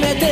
全て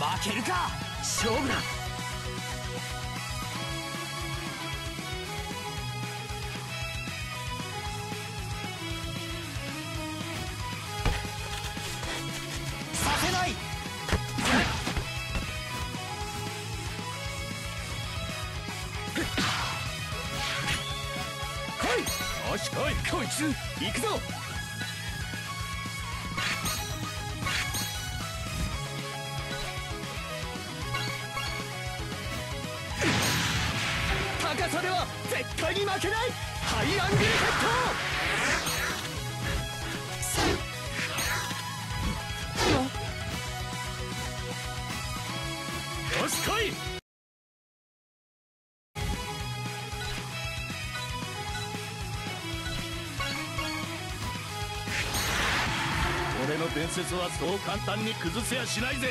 負けるか？勝負だ。させない。はい。よし来い。こいつ行くぞ。スはそう簡単に崩せやしないぜ。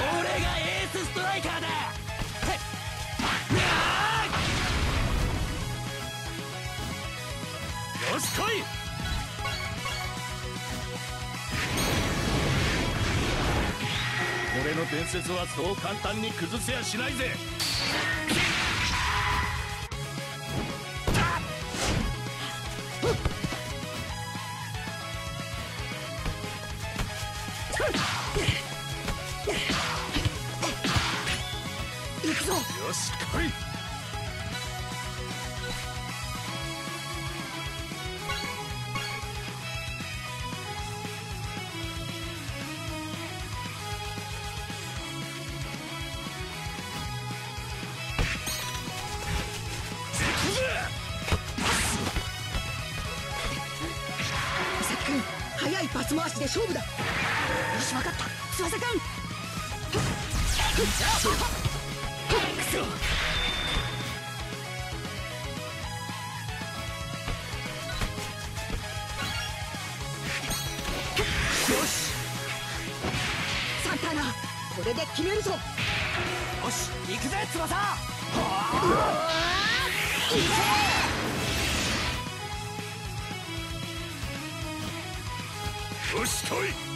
俺がエースストライカーだ。来い。俺の伝説はそう簡単に崩せやしないぜ。よし来い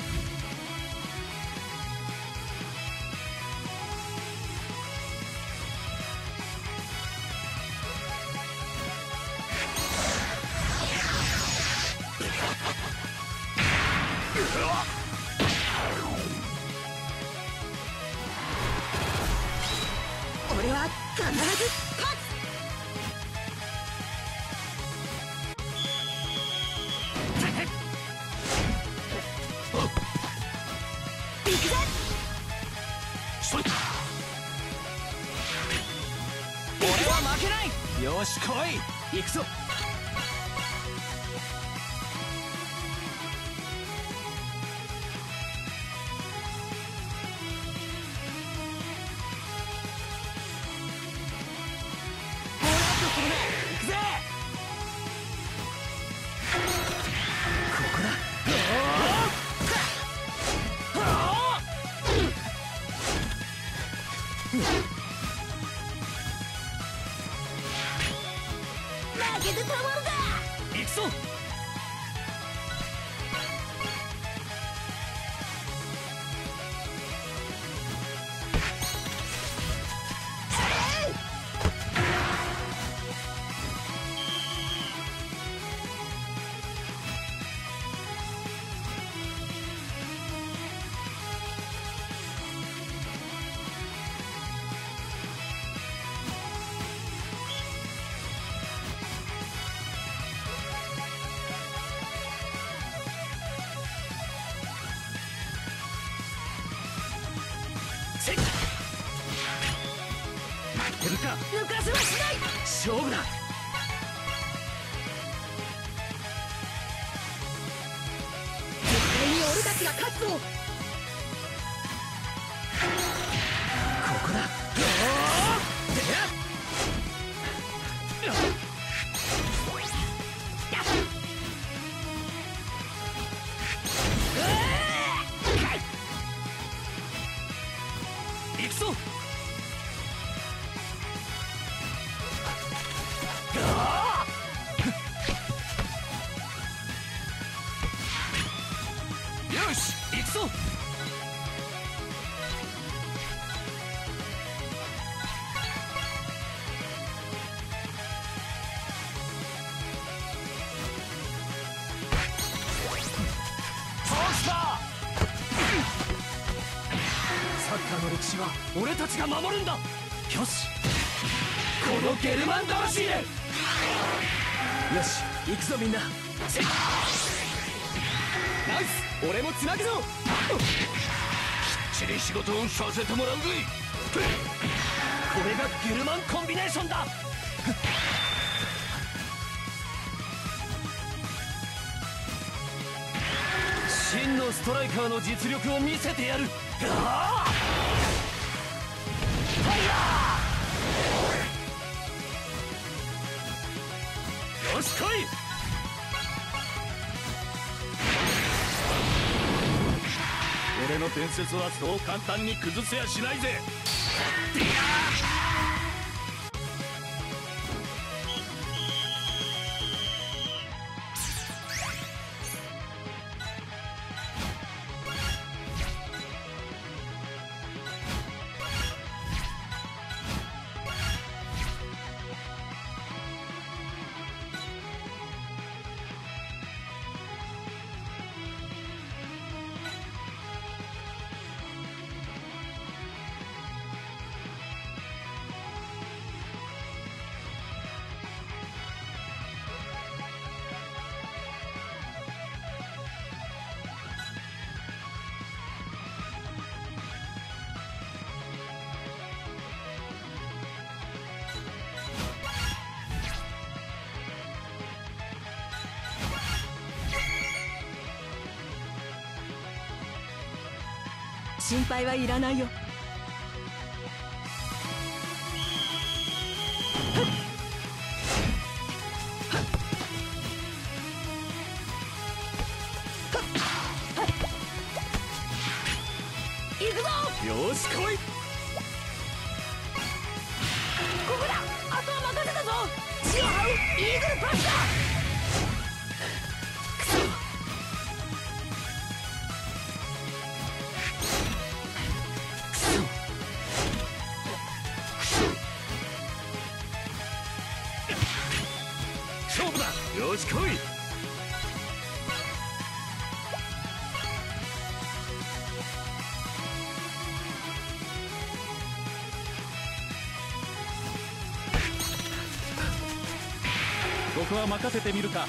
サッカーの歴史は俺たちが守るんだ。よし。このゲルマン魂で。よし行くぞみんな。ナイス。俺もつなぐぞ。きっちり仕事をさせてもらうぜ。これがゲルマンコンビネーションだ。真のストライカーの実力を見せてやる。ああ。俺の伝説はそう簡単に崩せやしないぜ心配はいらないよ。こは任せてみるか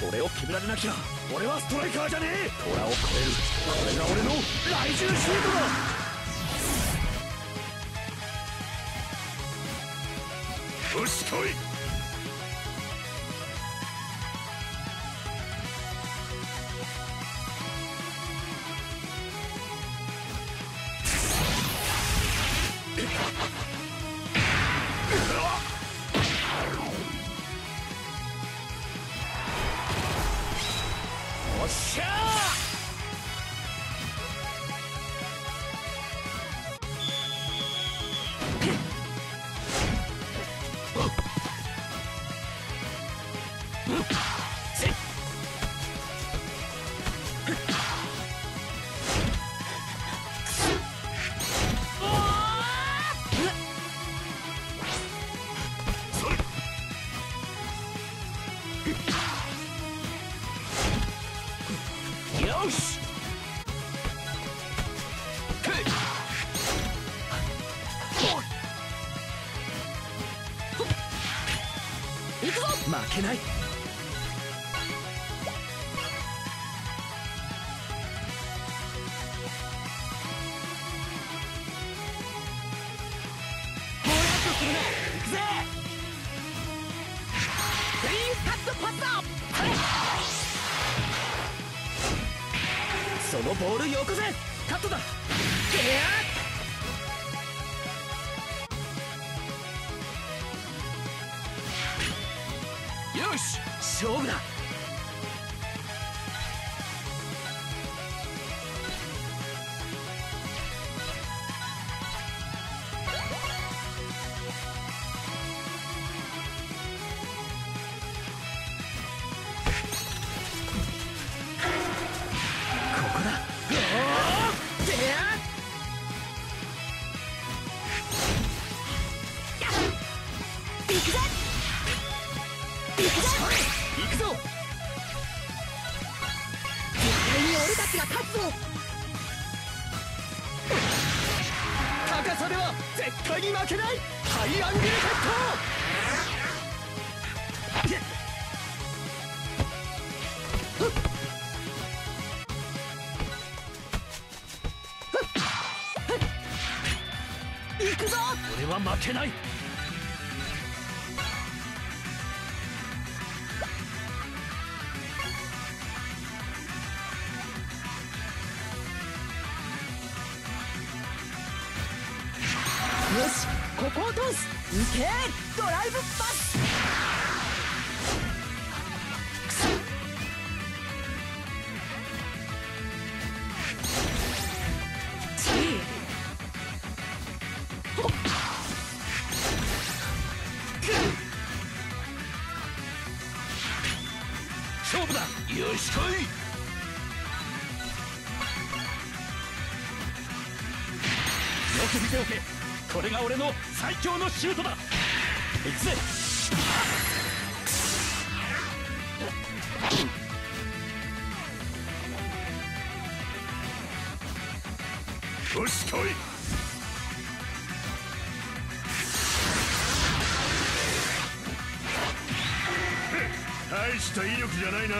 これを決められなきゃ俺はストライカーじゃねえ虎を超えるこれが俺の来獣シュートだよし来いよし。負けない。絶対に負けないハイアングルヘッ行くぞ俺は負けないシュートだ。行くぜ。よし来い。大した威力じゃないな。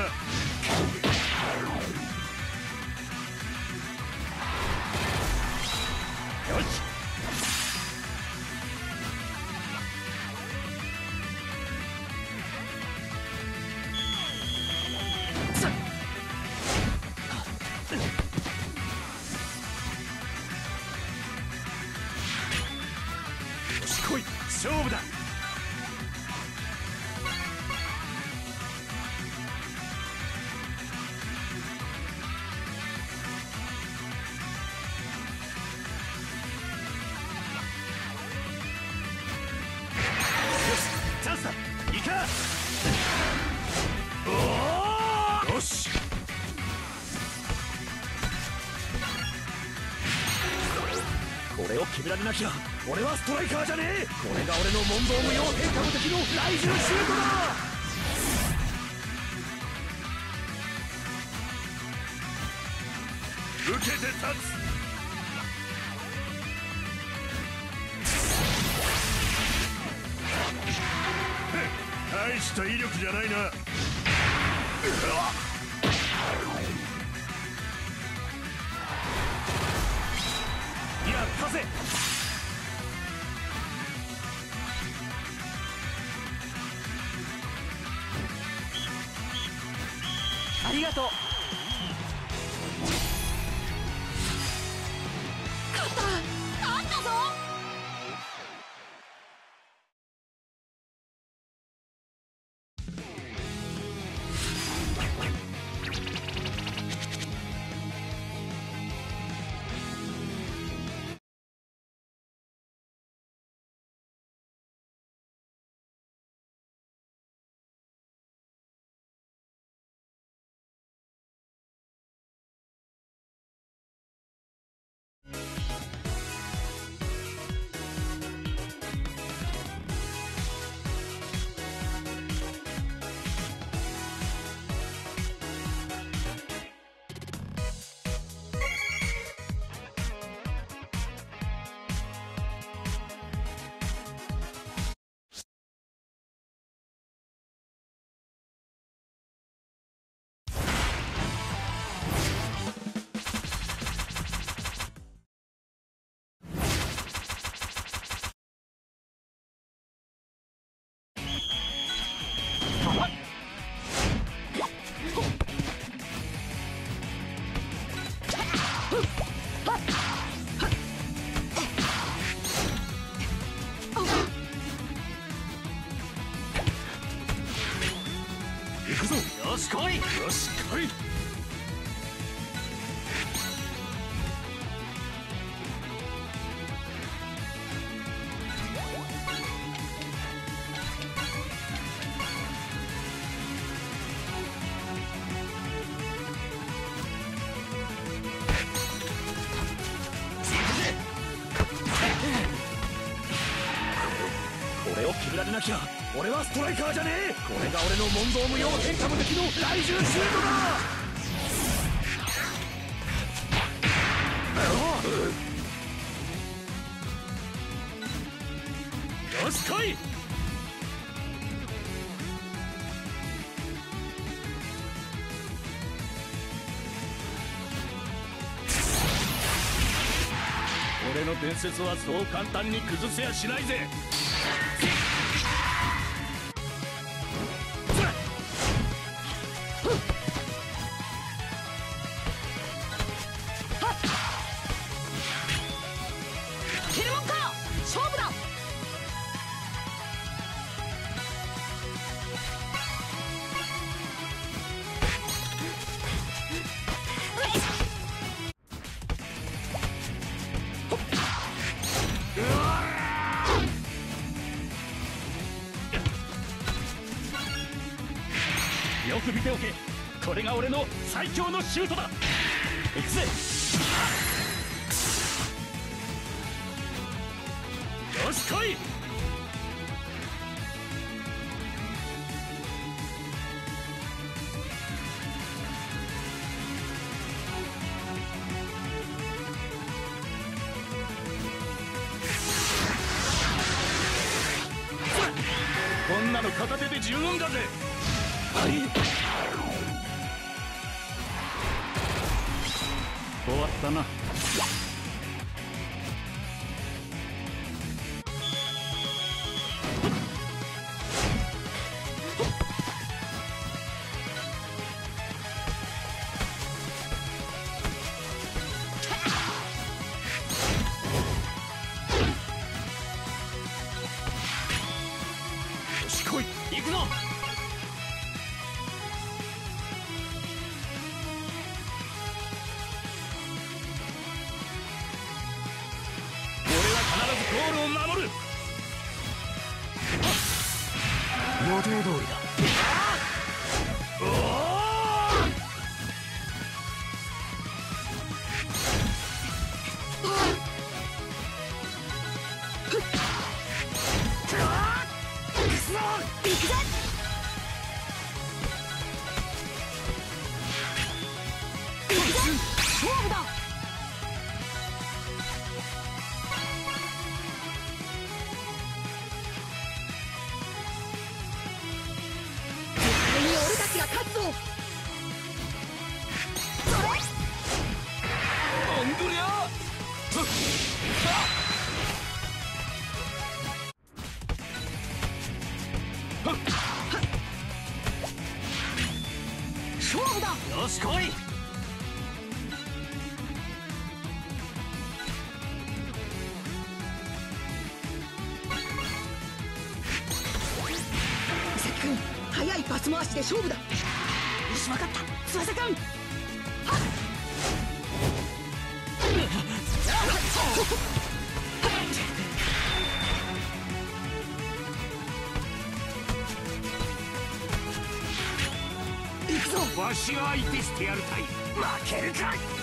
トライカーじゃねえ。これが俺の問答無用変化の敵の雷獣シュートあなきゃ。俺はストライカーじゃねえ。これが俺の問答無用変化無敵の来獣シュートだよし来い。俺の伝説はそう簡単に崩せやしないぜ。最強のシュートだ。行くぜ行くぞス回しで勝負だ。よし分かった。翼行くぞ。わしが相手してやるたい。負けるか。い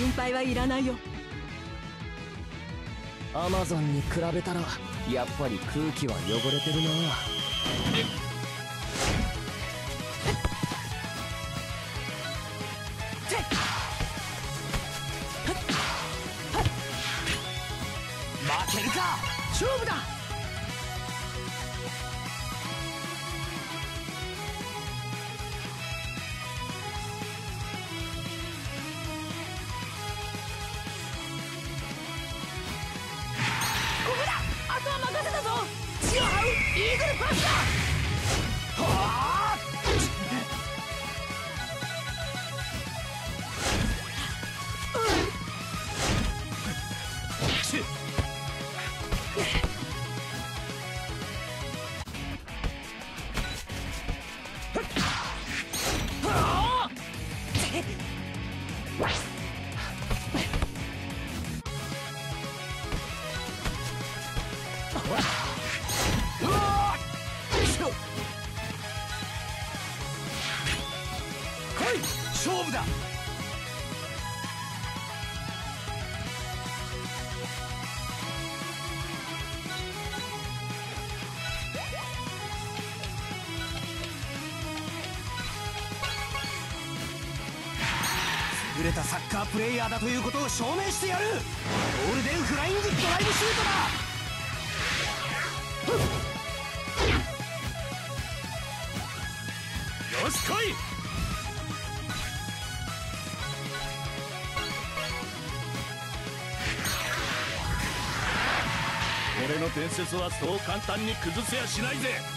心配はいらないよ。アマゾンに比べたらやっぱり空気は汚れてるな。イーグルパスだだということを証明してやる。ゴールデンフラインドライブシュートだ。よし来い。俺の伝説はそう簡単に崩せやしないぜ。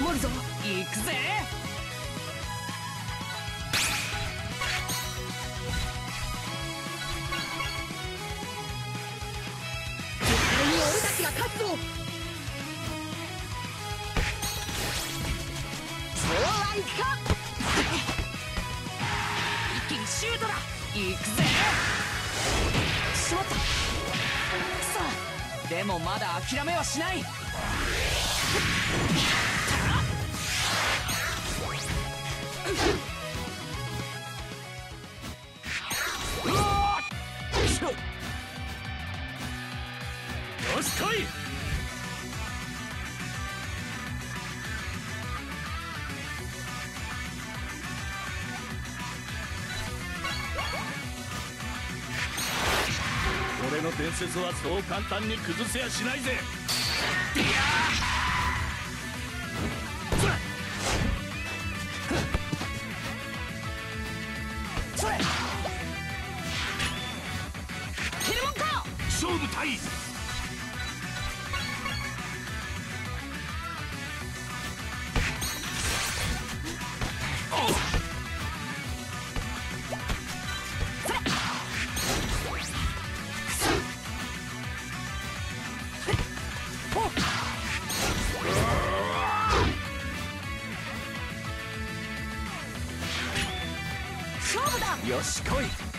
守るぞ。行くぜ。でもまだ諦めはしない。そう簡単に崩せやしないぜ。そ近い。